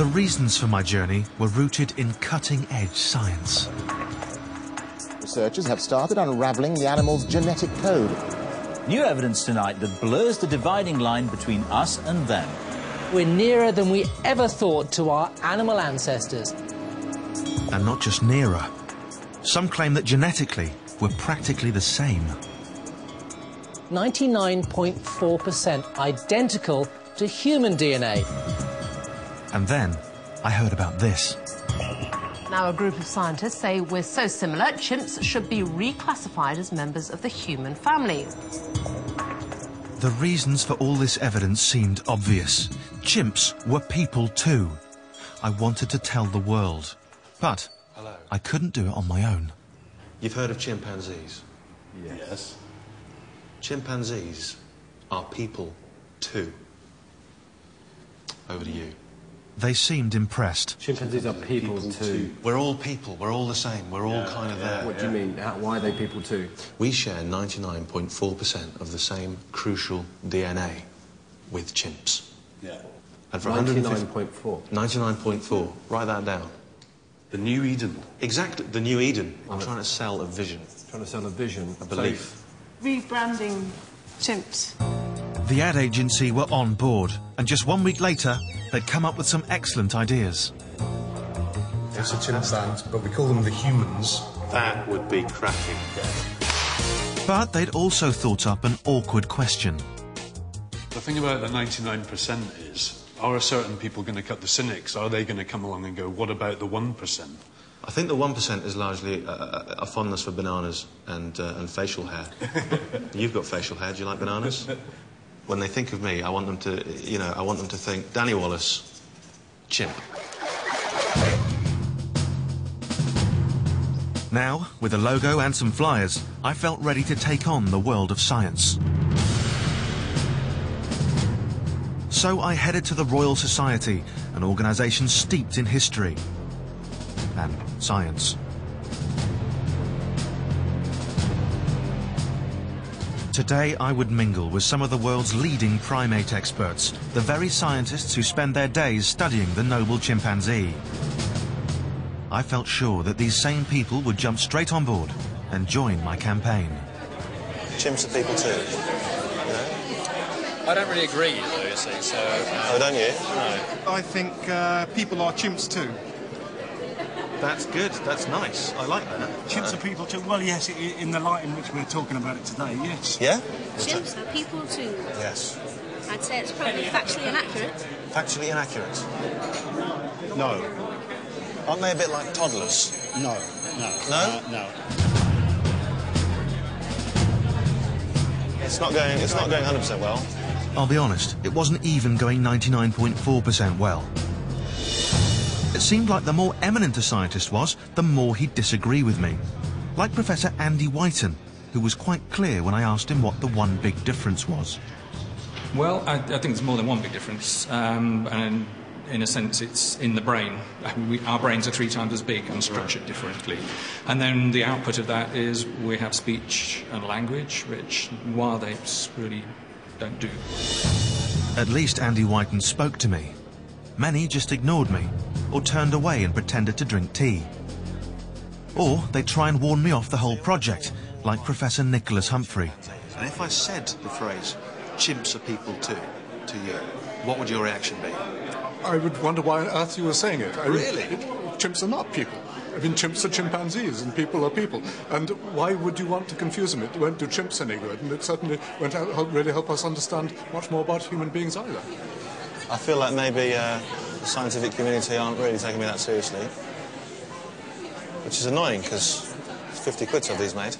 The reasons for my journey were rooted in cutting-edge science. Researchers have started unravelling the animal's genetic code. New evidence tonight that blurs the dividing line between us and them. We're nearer than we ever thought to our animal ancestors. And not just nearer. Some claim that genetically we're practically the same. 99.4% identical to human DNA. And then I heard about this. Now, a group of scientists say we're so similar, chimps should be reclassified as members of the human family. The reasons for all this evidence seemed obvious. Chimps were people too. I wanted to tell the world. But Hello. I couldn't do it on my own. You've heard of chimpanzees? Yes. Chimpanzees are people too. Over to you. They seemed impressed. Chimpanzees are people, too. We're all people. We're all the same. We're all kind of there. What do you mean? How, why are they people too? We share 99.4% of the same crucial DNA with chimps. Yeah. And for 99.4. 99.4. Write that down. The New Eden. Exactly. The new Eden. I'm trying to sell a vision, Trying to sell a vision. a belief. rebranding chimps. The ad agency were on board, and just one week later, they'd come up with some excellent ideas. It's a chimp band, but we call them the humans. That would be cracking. But they'd also thought up an awkward question. The thing about the 99% is, are certain people going to cut the cynics? Are they going to come along and go, what about the 1%? I think the 1% is largely a, a, a fondness for bananas and, uh, and facial hair. You've got facial hair. Do you like bananas? When they think of me, I want them to, you know, I want them to think Danny Wallace, chimp. Now, with a logo and some flyers, I felt ready to take on the world of science. So I headed to the Royal Society, an organisation steeped in history and science. Today I would mingle with some of the world's leading primate experts, the very scientists who spend their days studying the noble chimpanzee. I felt sure that these same people would jump straight on board and join my campaign. Chimps are people too. I don't really agree, though, you see, so... Oh, don't you? No. I think uh, people are chimps too. That's good. That's nice. I like that. Chimps are people too. Well, yes, in the light in which we're talking about it today, yes. Yeah? Chimps are people too. Yes. I'd say it's probably factually inaccurate. Factually inaccurate. No. Aren't they a bit like toddlers? No. No. No? Uh, no. It's not going. It's not going 100% well. I'll be honest, it wasn't even going 99.4% well. It seemed like the more eminent a scientist was, the more he'd disagree with me. Like Professor Andy Whiten, who was quite clear when I asked him what the one big difference was. Well, I, I think there's more than one big difference, um, and in a sense, it's in the brain. I mean, we, our brains are three times as big and structured differently, and then the output of that is we have speech and language, which wild apes really don't do. At least Andy Whiten spoke to me. Many just ignored me, or turned away and pretended to drink tea. Or they try and warn me off the whole project, like Professor Nicholas Humphrey. And if I said the phrase "chimps are people too" to you, what would your reaction be? I would wonder why on earth you were saying it. I mean, Really? it- chimps are not people. I mean, chimps are chimpanzees and people are people. And why would you want to confuse them? It won't do chimps any good, and it certainly won't help, help- really help us understand much more about human beings either. I feel like maybe uh, the scientific community aren't really taking me that seriously, which is annoying because 50 quid's of these made.